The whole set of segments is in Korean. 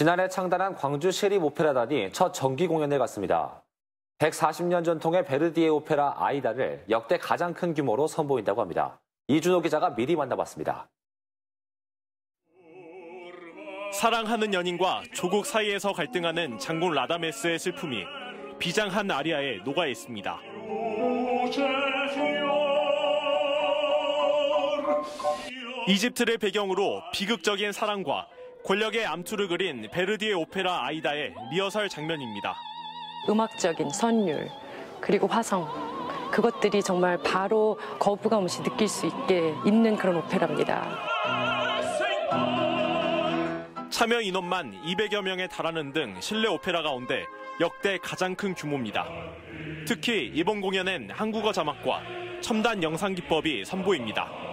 지난해 창단한 광주 시립 오페라단이 첫 정기 공연을 갔습니다. 140년 전통의 베르디에 오페라 아이다를 역대 가장 큰 규모로 선보인다고 합니다. 이준호 기자가 미리 만나봤습니다. 사랑하는 연인과 조국 사이에서 갈등하는 장군 라다메스의 슬픔이 비장한 아리아에 녹아 있습니다. 이집트를 배경으로 비극적인 사랑과 권력의 암투를 그린 베르디의 오페라 아이다의 리허설 장면입니다. 음악적인 선율 그리고 화성 그것들이 정말 바로 거부감 없이 느낄 수 있게 있는 그런 오페라입니다. 참여 인원만 200여 명에 달하는 등 실내 오페라 가운데 역대 가장 큰 규모입니다. 특히 이번 공연엔 한국어 자막과 첨단 영상 기법이 선보입니다.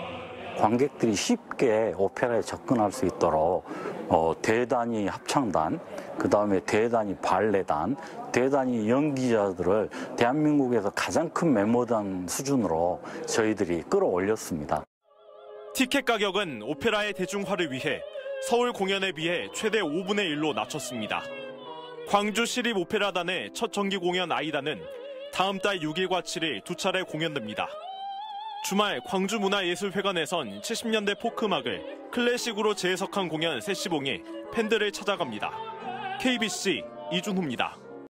관객들이 쉽게 오페라에 접근할 수 있도록 어, 대단히 합창단, 그 다음에 대단히 발레단, 대단히 연기자들을 대한민국에서 가장 큰 메모단 수준으로 저희들이 끌어올렸습니다. 티켓 가격은 오페라의 대중화를 위해 서울 공연에 비해 최대 5분의 1로 낮췄습니다. 광주 시립 오페라단의 첫 정기 공연 아이다는 다음 달 6일과 7일 두 차례 공연됩니다. 주말 광주문화예술회관에선 70년대 포크음악을 클래식으로 재해석한 공연 세시봉이 팬들을 찾아갑니다. KBC 이준호입니다.